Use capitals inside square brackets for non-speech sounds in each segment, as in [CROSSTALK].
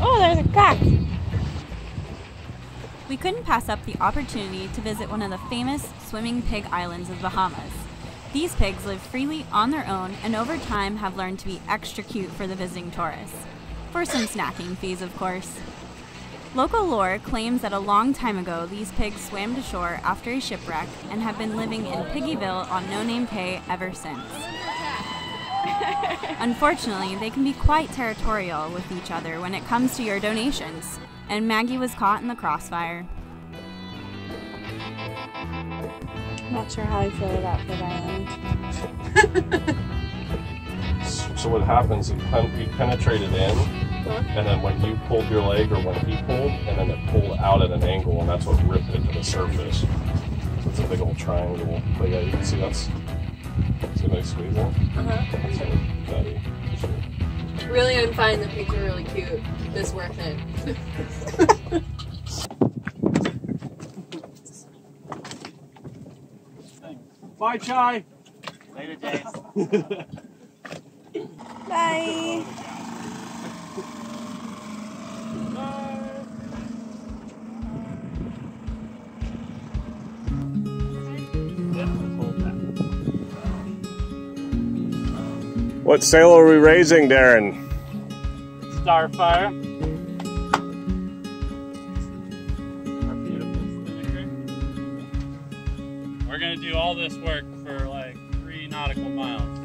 Oh, there's a cat. We couldn't pass up the opportunity to visit one of the famous swimming pig islands of Bahamas. These pigs live freely on their own and over time have learned to be extra cute for the visiting tourists. For some snacking fees, of course. Local lore claims that a long time ago these pigs swam to shore after a shipwreck and have been living in Piggyville on No Name Cay ever since. [LAUGHS] Unfortunately, they can be quite territorial with each other when it comes to your donations, and Maggie was caught in the crossfire. Not sure how I feel about Pig Island. [LAUGHS] So what happens? You, pen- you penetrated in, and then when you pulled your leg, or when he pulled, and then it pulled out at an angle, and that's what ripped it to the surface. So it's a big old triangle. But yeah, you can see that's. See a nice squeeze there? Uh-huh. That's a fatty. Really, I'm fine. The pigs are really cute. It's worth it. [LAUGHS] Bye, Chai. Later, James. [LAUGHS] Bye. What sail are we raising, Darren? Starfire. We're gonna do all this work for like three nautical miles.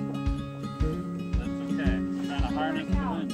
That's okay. Trying to harness the wind.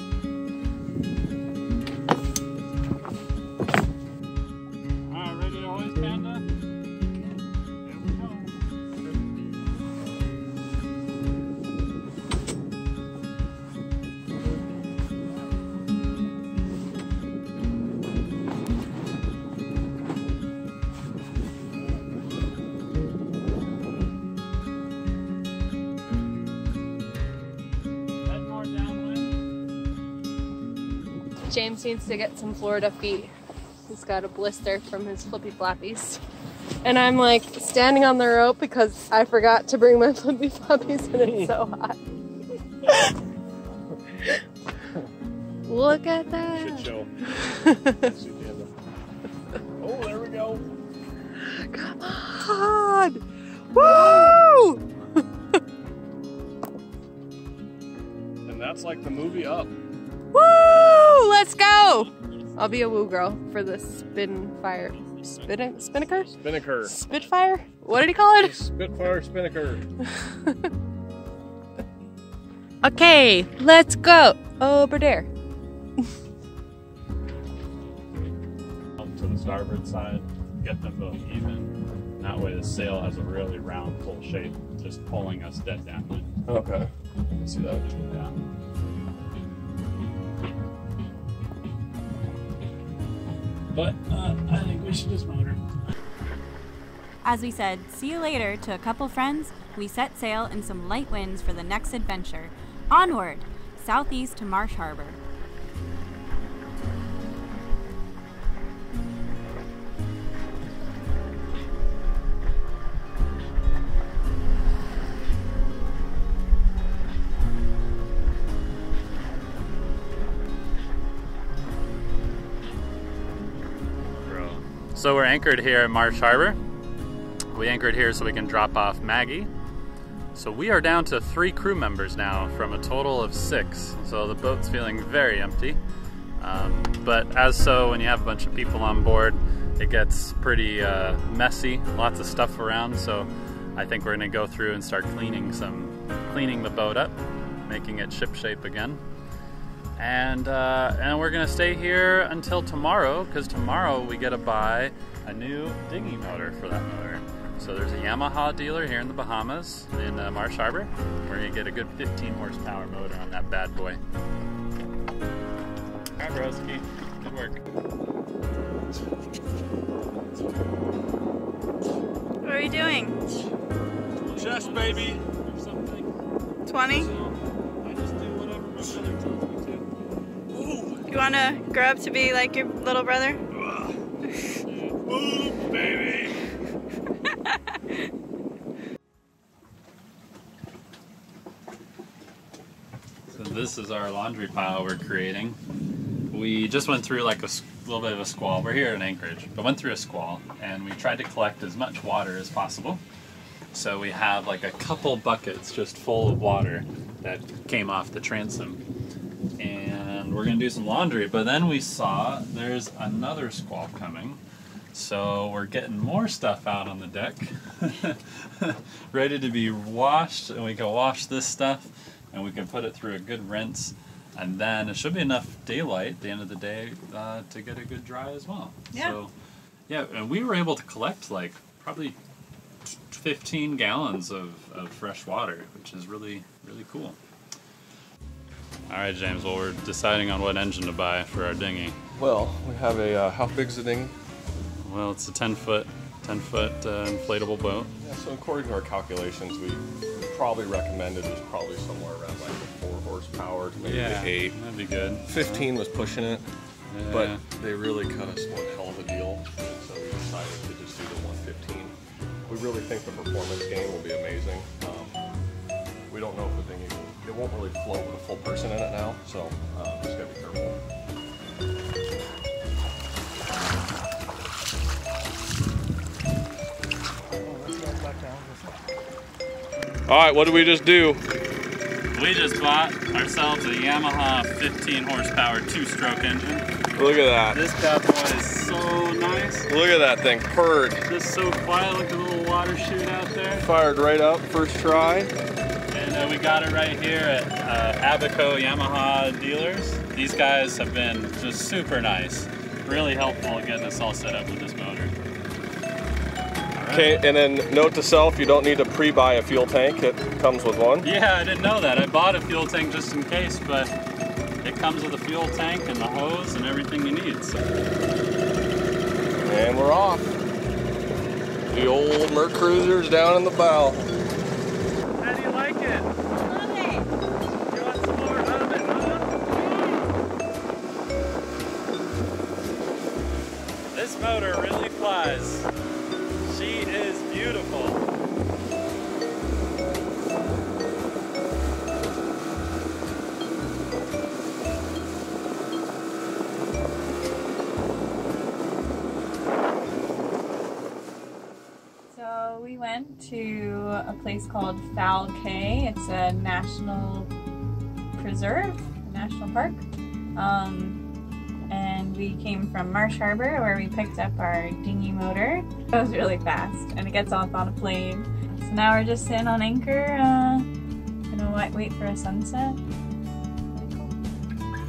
Needs to get some Florida feet. He's got a blister from his flippy flappies. And I'm like standing on the rope because I forgot to bring my [LAUGHS] flippy flappies and it's so [LAUGHS] hot. Look at Shit that. show. [LAUGHS] oh, there we go. Come on. Woo! And that's like the movie Up. Woo! Let's go! I'll be a woo girl for the spin fire. Spin spinnaker? Spinnaker. Spitfire? What did he call it? Spitfire Spinnaker. [LAUGHS] Okay, let's go over there. Up to the starboard side, get them both even. That way the sail has a really round, full shape, just pulling us dead downwind. Okay. I can see that. Yeah. But uh, I think we should just motor. As we said, see you later to a couple friends, we set sail in some light winds for the next adventure. Onward, southeast to Marsh Harbor. So we're anchored here at Marsh Harbor. We anchored here so we can drop off Maggie. So we are down to three crew members now from a total of six. So the boat's feeling very empty. Um, but as so, when you have a bunch of people on board, it gets pretty uh, messy. Lots of stuff around. So I think we're gonna go through and start cleaning some, cleaning the boat up, making it ship shape again and uh, and we're gonna stay here until tomorrow because tomorrow we get to buy a new dinghy motor for that motor. So there's a Yamaha dealer here in the Bahamas in uh, Marsh Harbor. We're gonna get a good 15 horsepower motor on that bad boy. Hi, Broski. Good work. What are you doing? Chest, baby. 20? You want to grow up to be like your little brother? Move, baby. this is our laundry pile we're creating. We just went through like a little bit of a squall. We're here in Anchorage, but went through a squall and we tried to collect as much water as possible. So we have like a couple buckets just full of water that came off the transom. We're gonna do some laundry, but then we saw there's another squall coming. So we're getting more stuff out on the deck, [LAUGHS] ready to be washed, and we can wash this stuff, and we can put it through a good rinse, and then it should be enough daylight at the end of the day uh, to get a good dry as well. Yeah. So, yeah, and we were able to collect like probably 15 gallons of, of fresh water, which is really really cool. All right, James. Well, we're deciding on what engine to buy for our dinghy. Well, we have a, uh, how big's the dinghy? Well, it's a 10 foot 10 foot uh, inflatable boat. Yeah, so according to our calculations, we probably recommended was probably somewhere around like four horsepower to maybe the eight. that'd be good. 15 was pushing it, Yeah. but they really cut us one hell of a deal, and so we decided to just do the 115. We really think the performance gain will be amazing. Um, we don't know if the dinghy will, it won't really float with a full person in it now, so uh, just gotta be careful. All right, what did we just do? we just bought ourselves a Yamaha 15 horsepower two stroke engine. Look at that. This bad boy is so nice. Look at that thing, purred. Just so quiet. like at the little water chute out there. Fired right up, first try. And uh, we got it right here at uh, Abaco Yamaha dealers. These guys have been just super nice. Really helpful getting us all set up with this motor. Okay, and then note to self, you don't need to pre-buy a fuel tank. It comes with one. Yeah, I didn't know that. I bought a fuel tank just in case, but it comes with a fuel tank and the hose and everything you need. So And we're off. The old Merc Cruiser's down in the bow. Motor really flies. She is beautiful. So we went to a place called Fowl Cay. It's a national preserve, a national park. Um, we came from Marsh Harbor where we picked up our dinghy motor. It was really fast and it gets off on a plane. So now we're just sitting on anchor, uh, gonna wait, wait for a sunset.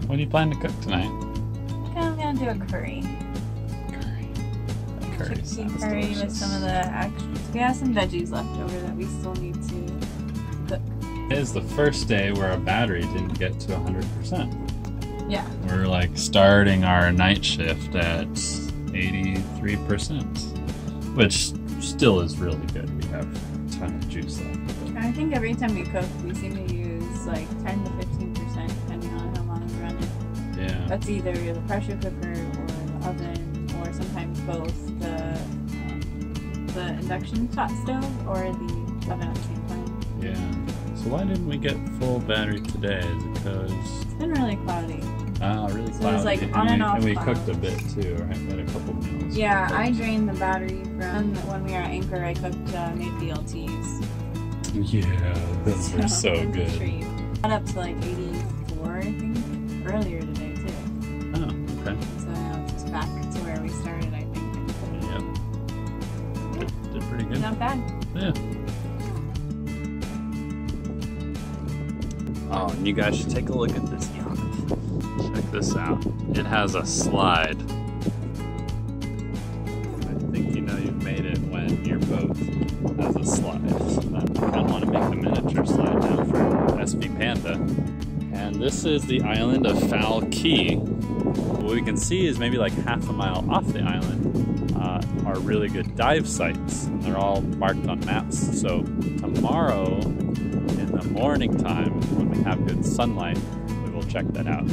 What do you plan to cook tonight? I'm gonna do a curry. Curry Chickpea sounds curry with some of the extras. We have some veggies left over that we still need to cook. It is the first day where our battery didn't get to 100%. Yeah. We're like starting our night shift at 83%, which still is really good. We have a ton of juice left. I think every time we cook, we seem to use like 10 to 15 percent, depending on how long we're running. Yeah. That's either the pressure cooker or the oven, or sometimes both the um, the induction hot stove or the oven at the same time. Yeah. So why didn't we get full battery today? Because It's been really cloudy. ah really So it was, like, and on we, and off And we clouds. cooked a bit too, right? We had a couple meals. Yeah, I drained the battery from when we were at anchor. I cooked uh, made BLTs. Yeah, those were so good. treat. Got up to like 84, I think, earlier today too. Oh, okay. So now it's back to where we started, I think. Yep. Did pretty good. Not bad. Yeah. Oh, and you guys should take a look at this yacht. Check this out. It has a slide. I think you know you've made it when your boat has a slide. I kind of want to make a miniature slide now for SV Panda. And this is the island of Fowl Key. What we can see is maybe like half a mile off the island uh, are really good dive sites. They're all marked on maps. So tomorrow the morning time, when we have good sunlight, we will check that out.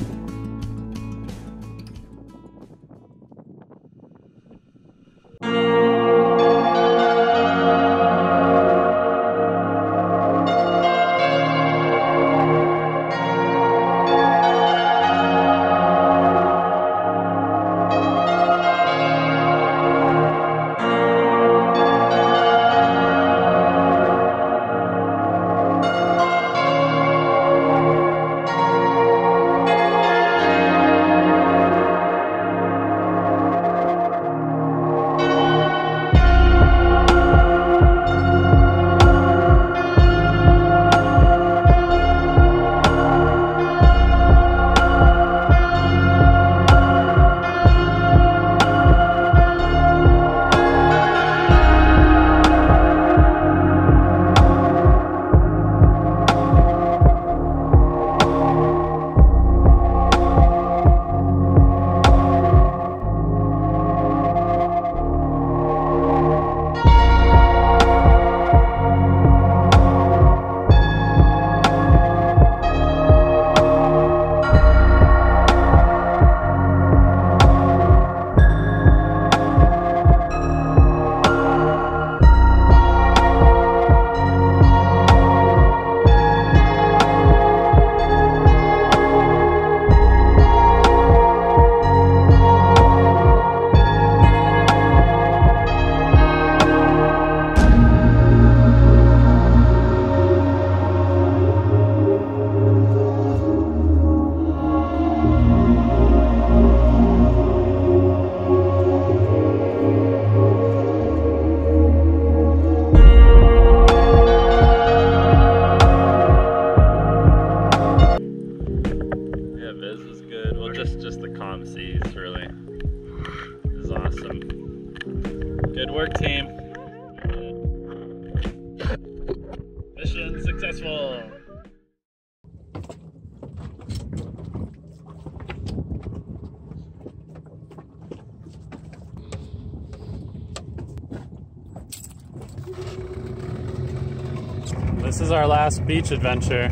This is our last beach adventure.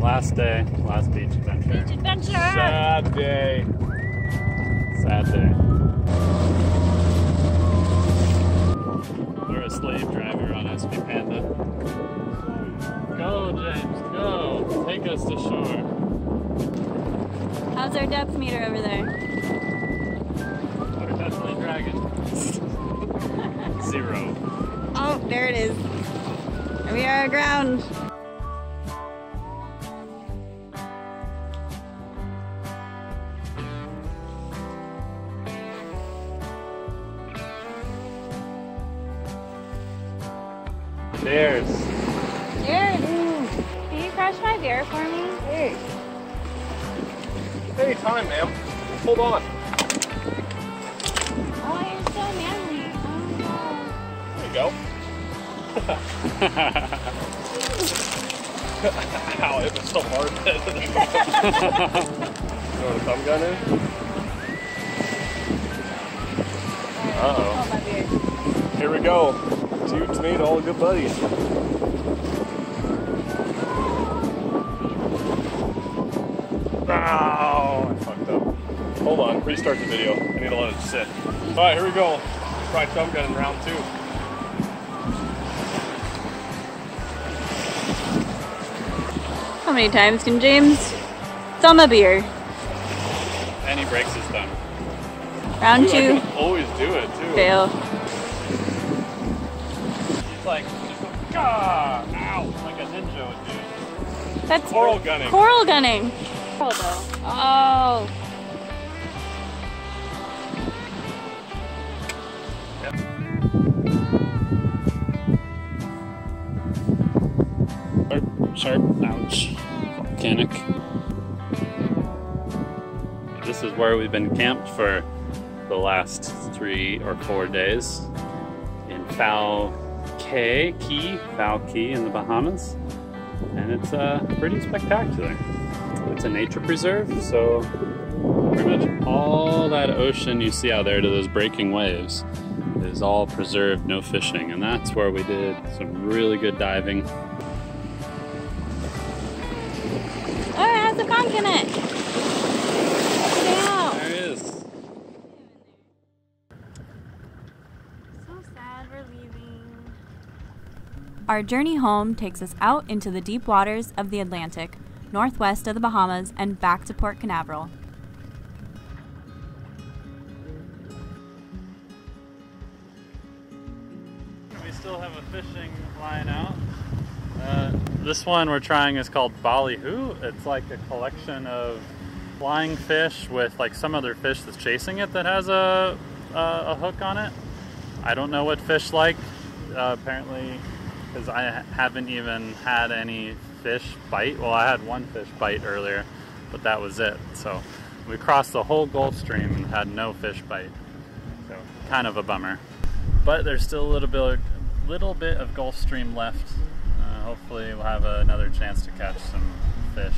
Last day, last beach adventure. Beach adventure! Sad day. Sad day. We're a slave driver on SV Panda. Go, James, go. Take us to shore. How's our depth meter over there? We're definitely dragon. [LAUGHS] Zero. Oh, there it is. And you know what a thumb gun is? Uh-oh. Oh, Hold. Here we go. Tubes made all good buddies. Ow! I fucked up. Hold on, restart the video. I need to let it sit. Alright, here we go. Try thumb gun in round two. How many times can James thumb a beer? And he breaks his. Round Dude, I two, can always do it too. fail. It's like, just go, gah! Ow! Like a ninja would do. That's Coral gunning. coral gunning. Coral though. Oh. Sharp, sharp, ouch. Volcanic. Where we've been camped for the last three or four days in Fowl Cay, Key, Fowl Key in the Bahamas. And it's uh, pretty spectacular. It's a nature preserve, so pretty much all that ocean you see out there to those breaking waves is all preserved, no fishing. And that's where we did some really good diving. Our journey home takes us out into the deep waters of the Atlantic, northwest of the Bahamas, and back to Port Canaveral. We still have a fishing line out. Uh, this one we're trying is called Ballyhoo. It's like a collection of flying fish with like some other fish that's chasing it that has a, a, a hook on it. I don't know what fish like. Uh, apparently, because I haven't even had any fish bite. Well, I had one fish bite earlier, but that was it. So we crossed the whole Gulf Stream and had no fish bite. So kind of a bummer but there's still a little bit, little bit of Gulf Stream left. Uh, hopefully, we'll have another chance to catch some fish.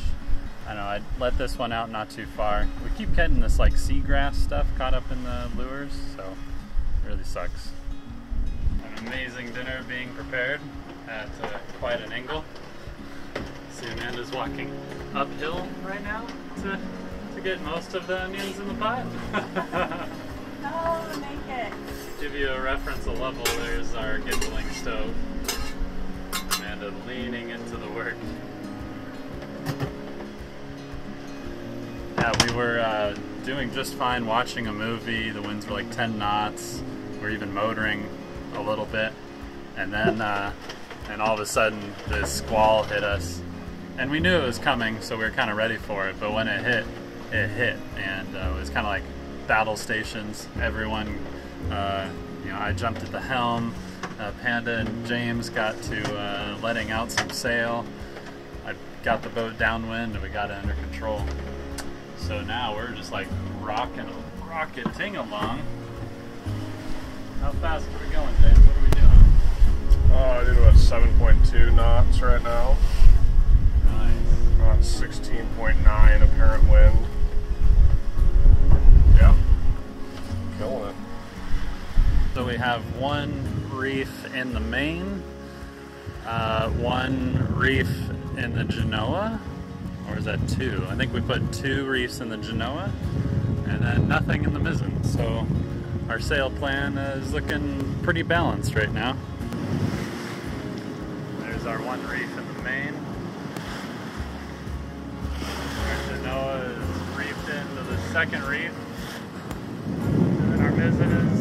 I know I let this one out not too far. We keep getting this like seagrass stuff caught up in the lures, so it really sucks. An amazing dinner being prepared at uh, quite an angle. See, Amanda's walking uphill right now to to get most of the onions in the pot. [LAUGHS] No, make it. give you a reference a level, there's our kindling stove. Amanda leaning into the work. Yeah, we were uh, doing just fine watching a movie. The winds were like 10 knots. We're even motoring a little bit. And then, uh, and all of a sudden, this squall hit us. And we knew it was coming, so we were kind of ready for it. But when it hit, it hit. And uh, it was kind of like battle stations. Everyone, uh, you know, I jumped at the helm. Uh, Panda and James got to uh, letting out some sail. I got the boat downwind and we got it under control. So now we're just like rocking, rocketing along. How fast are we going, James? Have one reef in the main, uh, one reef in the Genoa, or is that two? I think we put two reefs in the Genoa, and then nothing in the mizzen. So our sail plan is looking pretty balanced right now. There's our one reef in the main. Our Genoa is reefed into the second reef. And then our mizzen is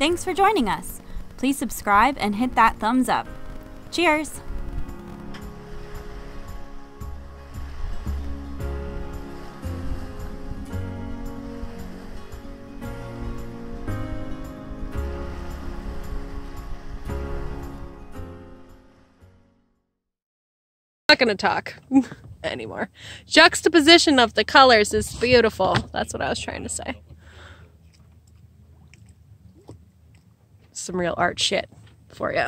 Thanks for joining us. Please subscribe and hit that thumbs up. Cheers! not gonna talk [LAUGHS] anymore. Juxtaposition of the colors is beautiful. That's what I was trying to say. some real art shit for you.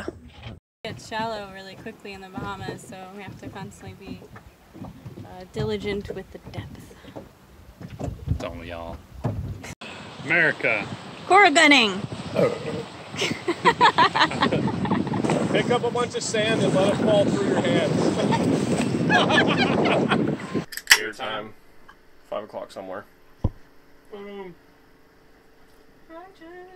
It's shallow really quickly in the Bahamas, so we have to constantly be uh, diligent with the depth. Don't we all? America. Cora gunning. [LAUGHS] Pick up a bunch of sand and let it fall through your hands. [LAUGHS] Your time, five o'clock somewhere. Boom. Roger.